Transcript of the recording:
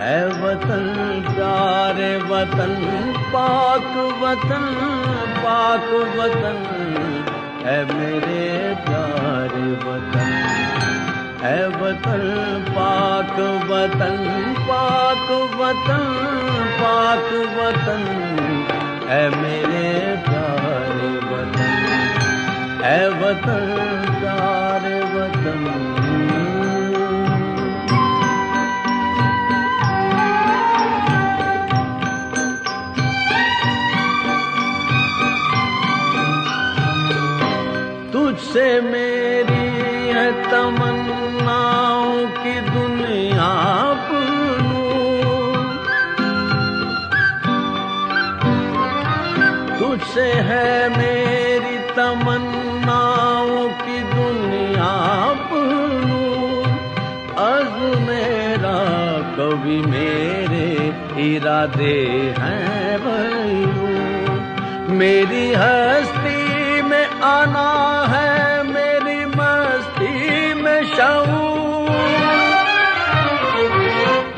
है वतन प्यारे वतन पाक वतन पाक वतन है मेरे प्यारे वतन है वतन पाक वतन पाक वतन पाक वतन है मेरे प्यारे वतन है वतन तुझसे मेरी है तमन्नाओं की दुनिया तुझसे है मेरी तमन्नाओं की दुनिया अज मेरा कवि मेरे इरादे हैं भैरू मेरी हस्ती में आना